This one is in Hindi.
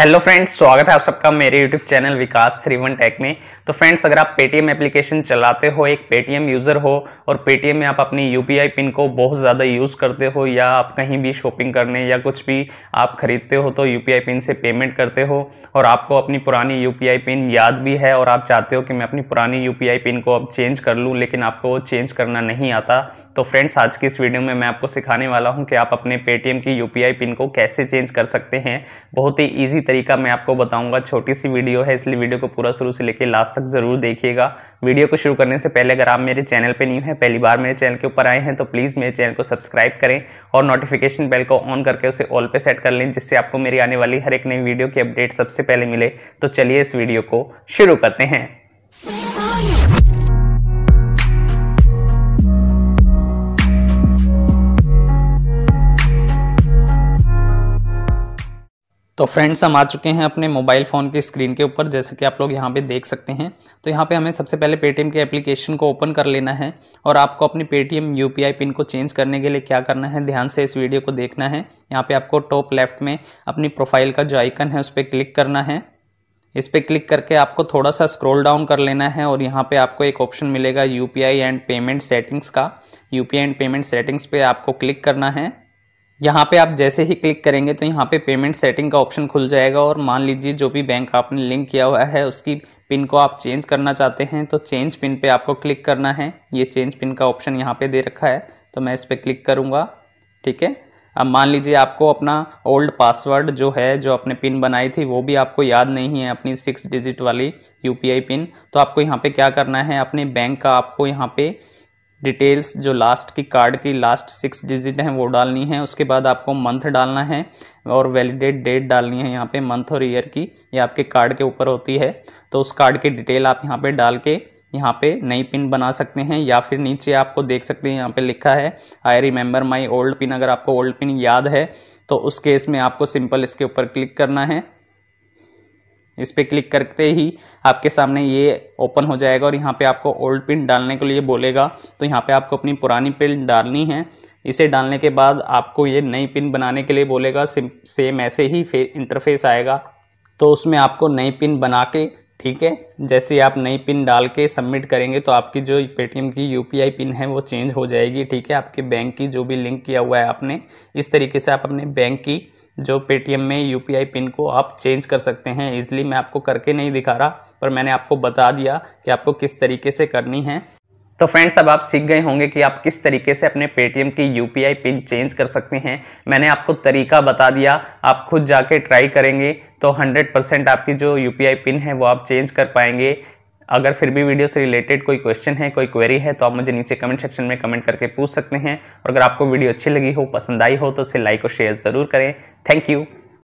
हेलो फ्रेंड्स स्वागत है आप सबका मेरे YouTube channel Vikas three one tech में। तो फ्रेंड्स अगर आप पेटीएम एप्लीकेशन चलाते हो, एक पेटीएम यूज़र हो, और पेटीएम में आप अपनी यूपीआई पिन को बहुत ज़्यादा यूज़ करते हो, या आप कहीं भी शॉपिंग करने या कुछ भी आप खरीदते हो तो यूपीआई पिन से पेमेंट करते हो, और आपको अपनी पुरानी यूपीआई पिन याद भी है, और आप चाहते हो कि मैं अपनी पुरानी यूपीआई पिन को अब चेंज कर लूँ, लेकिन आपको वो चेंज करना नहीं आता तो फ्रेंड्स आज की इस वीडियो में मैं आपको सिखाने वाला हूँ कि आप अपने पेटीएम की यूपीआई पिन को कैसे चेंज कर सकते हैं। बहुत ही ईजी तरीका मैं आपको बताऊँगा। छोटी सी वीडियो है, इसलिए वीडियो को पूरा शुरू से लेकर लास्ट तक ज़रूर देखिएगा। वीडियो को शुरू करने से पहले अगर आप मेरे चैनल पर न्यू हैं, पहली बार मेरे चैनल के ऊपर आए हैं तो प्लीज़ मेरे चैनल को सब्सक्राइब करें और नोटिफिकेशन बेल को ऑन करके उसे ऑल पे सेट कर लें, जिससे आपको मेरी आने वाली हर एक नई वीडियो की अपडेट सबसे पहले मिले। तो चलिए इस वीडियो को शुरू करते हैं। तो फ्रेंड्स हम आ चुके हैं अपने मोबाइल फ़ोन की स्क्रीन के ऊपर, जैसे कि आप लोग यहाँ पे देख सकते हैं। तो यहाँ पे हमें सबसे पहले पेटीएम के एप्लीकेशन को ओपन कर लेना है और आपको अपनी पेटीएम यूपीआई पिन को चेंज करने के लिए क्या करना है, ध्यान से इस वीडियो को देखना है। यहाँ पे आपको टॉप लेफ़्ट में अपनी प्रोफ़ाइल का जो आइकन है उस पर क्लिक करना है। इस पर क्लिक करके आपको थोड़ा सा स्क्रोल डाउन कर लेना है और यहाँ पे आपको एक ऑप्शन मिलेगा यूपीआई एंड पेमेंट सेटिंग्स का। यूपीआई एंड पेमेंट सेटिंग्स पे आपको क्लिक करना है। यहाँ पे आप जैसे ही क्लिक करेंगे तो यहाँ पे पेमेंट सेटिंग का ऑप्शन खुल जाएगा और मान लीजिए जो भी बैंक आपने लिंक किया हुआ है, उसकी पिन को आप चेंज करना चाहते हैं तो चेंज पिन पे आपको क्लिक करना है। ये चेंज पिन का ऑप्शन यहाँ पे दे रखा है तो मैं इस पर क्लिक करूँगा, ठीक है? अब मान लीजिए आपको अपना ओल्ड पासवर्ड जो है, जो आपने पिन बनाई थी, वो भी आपको याद नहीं है, अपनी सिक्स डिजिट वाली यूपीआई पिन तो आपको यहाँ पर क्या करना है, अपने बैंक का आपको यहाँ पे डिटेल्स जो लास्ट की कार्ड की लास्ट सिक्स डिजिट हैं, वो डालनी है। उसके बाद आपको मंथ डालना है और वैलिडेट डेट डालनी है यहाँ पे मंथ और ईयर की। ये आपके कार्ड के ऊपर होती है। तो उस कार्ड की डिटेल आप यहाँ पे डाल के यहाँ पे नई पिन बना सकते हैं या फिर नीचे आपको देख सकते हैं, यहाँ पे लिखा है I remember my old pin अगर आपको ओल्ड पिन याद है तो उस केस में आपको सिंपल इसके ऊपर क्लिक करना है। इस पर क्लिक करते ही आपके सामने ये ओपन हो जाएगा और यहाँ पे आपको ओल्ड पिन डालने के लिए बोलेगा। तो यहाँ पे आपको अपनी पुरानी पिन डालनी है। इसे डालने के बाद आपको ये नई पिन बनाने के लिए बोलेगा। सेम ऐसे ही इंटरफेस आएगा। तो उसमें आपको नई पिन बना के, ठीक है? जैसे आप नई पिन डाल के सबमिट करेंगे तो आपकी जो पेटीएम की यूपीआई पिन है वो चेंज हो जाएगी, ठीक है? आपके बैंक की जो भी लिंक किया हुआ है आपने, इस तरीके से आप अपने बैंक की जो पेटीएम में यूपीआई पिन को आप चेंज कर सकते हैं। इजली मैं आपको करके नहीं दिखा रहा, पर मैंने आपको बता दिया कि आपको किस तरीके से करनी है। तो फ्रेंड्स अब आप सीख गए होंगे कि आप किस तरीके से अपने पेटीएम की यूपीआई पिन चेंज कर सकते हैं। मैंने आपको तरीका बता दिया, आप खुद जाके ट्राई करेंगे तो 100 परसेंट आपकी जो यूपीआई पिन है वो आप चेंज कर पाएँगे। अगर फिर भी वीडियो से रिलेटेड कोई क्वेश्चन है, कोई क्वेरी है तो आप मुझे नीचे कमेंट सेक्शन में कमेंट करके पूछ सकते हैं। और अगर आपको वीडियो अच्छी लगी हो, पसंद आई हो तो उसे लाइक और शेयर ज़रूर करें। Thank you